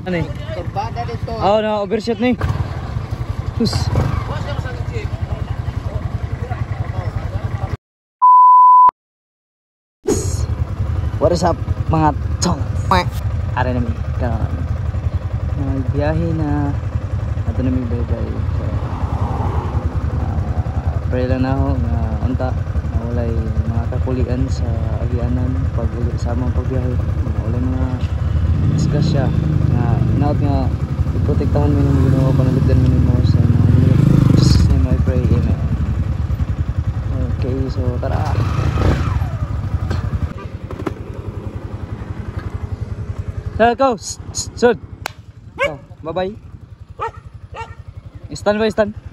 Ano eh? Turbada dito. Oo, na overshot ni. Sus. What is up mga chong? Ara namin. Nagbiyahe na. Ato namin bye-bye. So, pray lang na ako nga unta na walay mga kakulian sa agianan pag sa among pagbiyahe. Walay mga disgrasya nga naot nga iprotektahan mo ng ginawa panalugdan mo nimo sa mga. Just name I pray. Amen. Okay, so tara. Tara, go! Sud! Oh, bye-bye. Stand by, stand.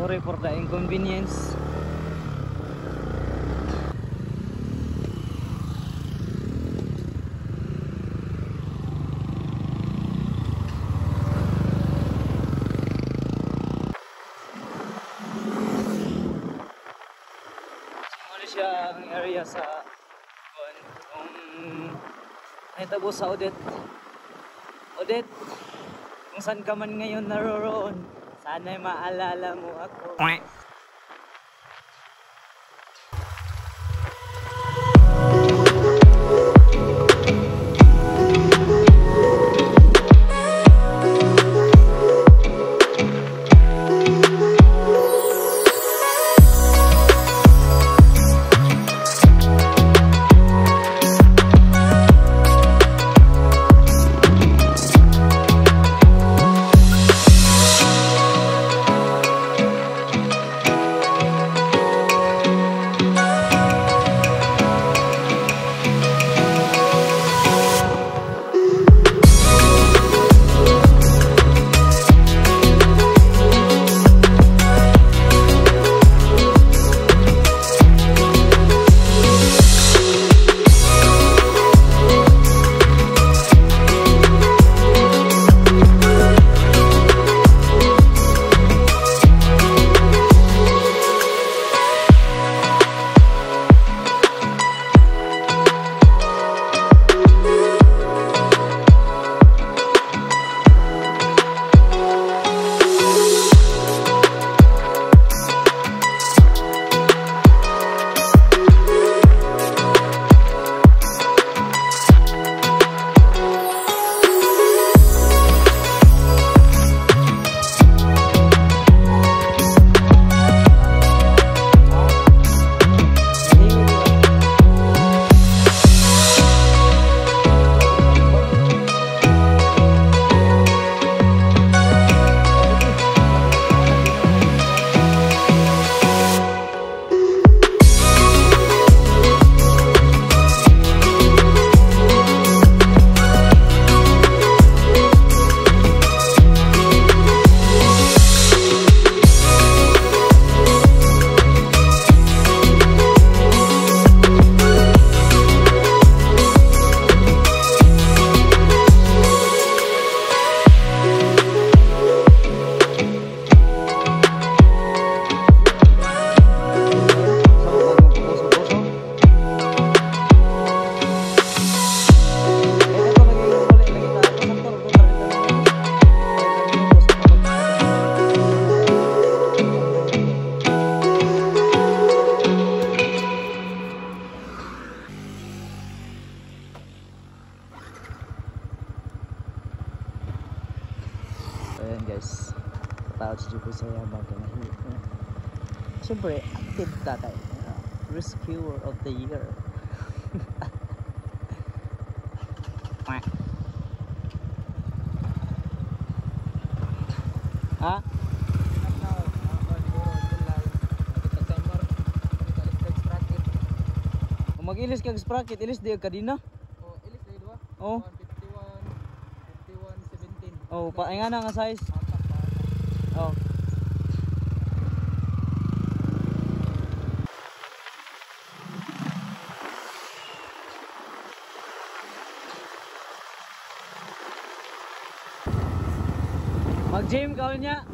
Sorry for the inconvenience. Siya ang area sa kung kung nahitabo sa Odette. Odette, kung saan ka man ngayon naroroon, sana'y maalala mo ako. Of the year. Kung mag-ilis kag sprocket, ilis di ka din na. Oh. Oh, pa nga na nga size. Oh. Mag-gym ka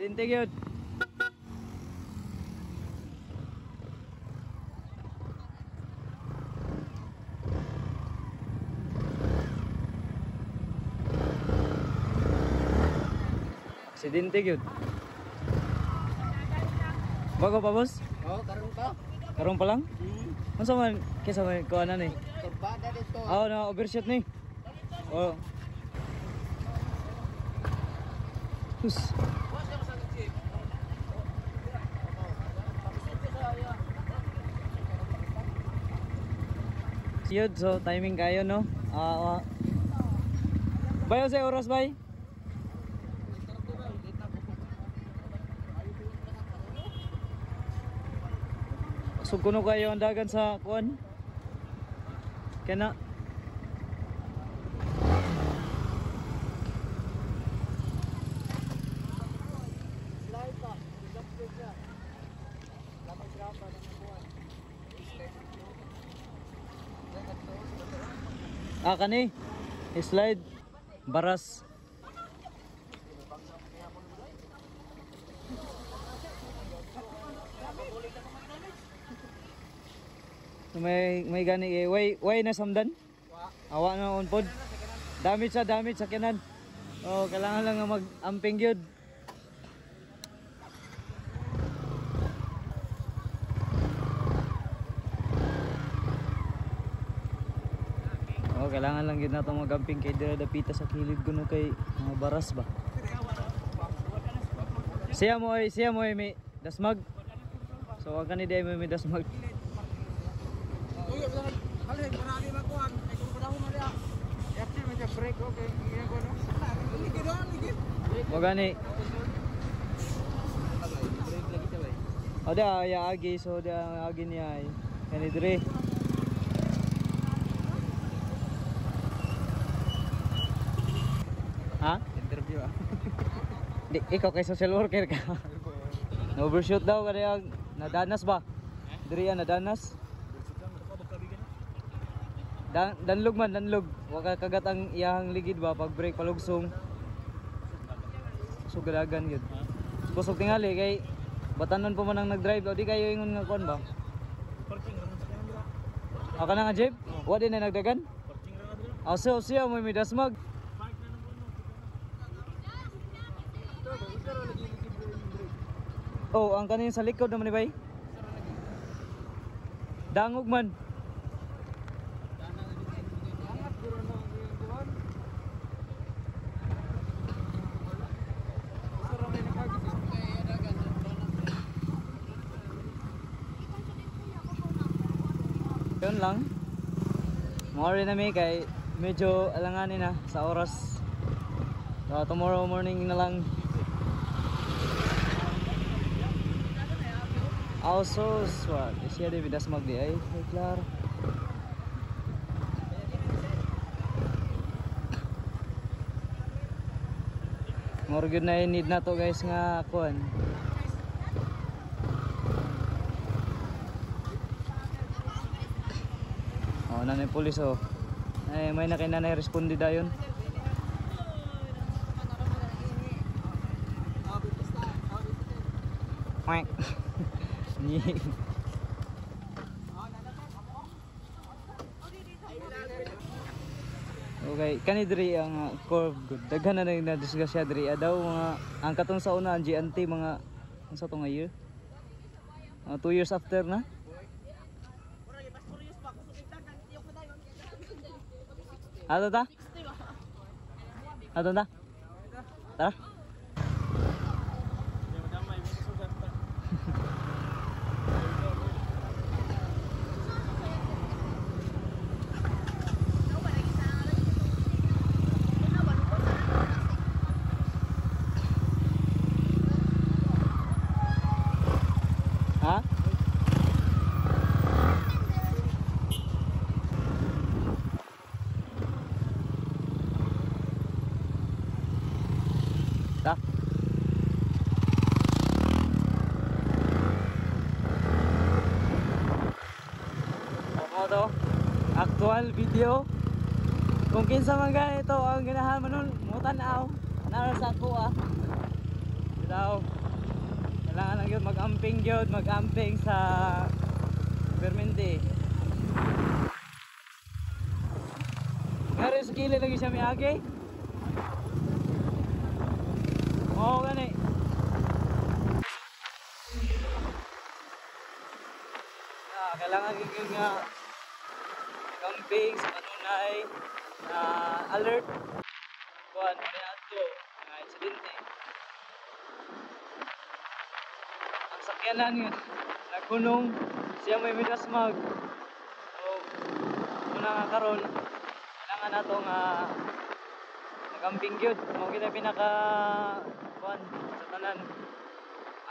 niya. Aksidente gyud. Aksidente gyud. Bago pa boss? Oh, karon pa. Karong pa lang? Hmm. Unsa man kisa man kuha na ni? Turbada dito. Ah, na overshot ni. Oh. Hus. Yun, so timing kayo no? Ah, uh, Bayo sa oras bay? Sugkuno kayo ang dagan sa kuan? Kana Slide pa. Slide siya. Lamang grapa ng buwan. Ah, kani. Slide. Baras. May may gani eh. Way way na samdan. Awa na on pod. Damage sa damage sa kinan. Oh, kailangan lang nga mag-amping gyud. Kailangan lang yun natin magamping kay dira dapita sa kilid kuno kay mga baras ba. Siya mo ay siya mo ay may dasmag. So wag kani day may dasmag. Ko, lagi siya, bay. O da ya agi so da agi niya ay kani dire. Ha? Interview, ah. Di, ikaw kay social worker ka. Na-overshoot daw kada yung nadanas ba? Diri yan nadanas. Dan danlog man danlog. Wa ka kagat ang iyahang ligid ba pag brake palugsong. Sugadagan gyud. Kusog tingali kay batanon pa man ang nag-drive o di kayo ingon nga kon ba? Parking, ramon sa nila. Aka na nga jeep? Wa din na nagdagan? Parking ra nila. Ah, so siya mo may dasmag. Park na nang kuno. Ito, ba? Isa ra lagi ligid yung break. Oh, ang kanin sa likod naman ni bay. Dangog man. May. Yun lang. Mori na mi kay medyo alanganin na sa oras. So, tomorrow morning na lang. Also, what? Siya di bidas magdi ay, ay klaro. More good na need na to guys nga kuan. Oh, nanay pulis oh. Ay, may nakinanay respondi dayon. Quack. Okay, kani diri ang uh, curve good. Daghan na na discuss siya diri Ah, daw mga ang katong sa una ang GNT mga unsa to nga year? Uh, two years after na. Ato ta? Ato ta? Tara. Ha? Ta. Ako to. Actual video. Kung kinsa man ganito ang ganahan man nun, mo tanaw. Nara sa ako ah. Daw. Kailangan lang yun mag-amping yun, mag-amping sa Permente. Nga rin sa kilid lagi siya may agi. Oo, gani. Ah, kailangan yung nga sa kanunay na alert. Kuan kaya ato nga insidente ang sakyanan nga nagkunong siya may midasmag. So una nga karon kailangan nato nga nagamping gyud mo kita pinaka kuan sa tanan.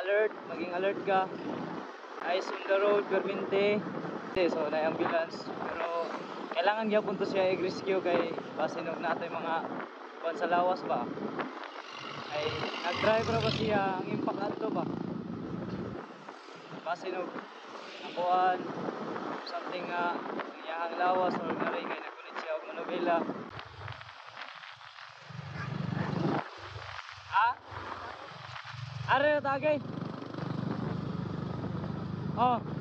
Alert maging alert ka. Ice on the road permente so na ambulance pero kailangan gyapon to siya i-rescue kay basinog na ato yung mga kuan ba? Ay nag-drive ra ba siya? Ang impact ato ba? Basinog nakuan something nga uh, iyahang lawas or nga rin kay nagunit siya og manubela ha? Are tagay. Oh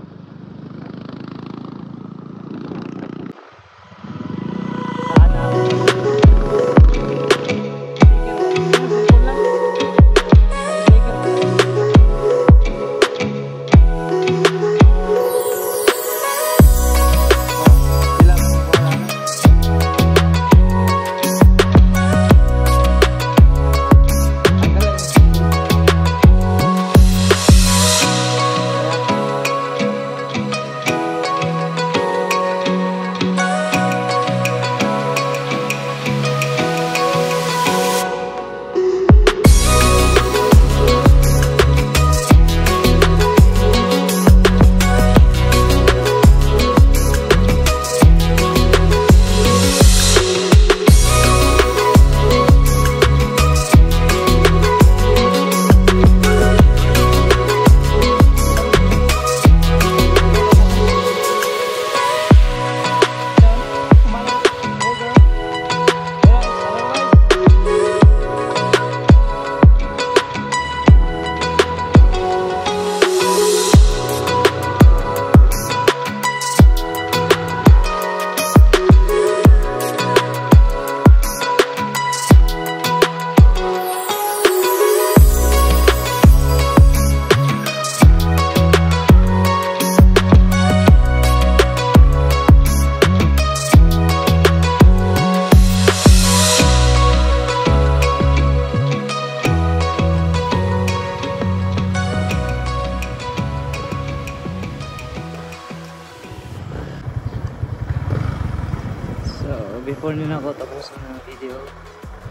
tapusin ng video,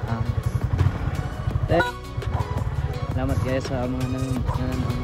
um, salamat guys sa mga nanonood.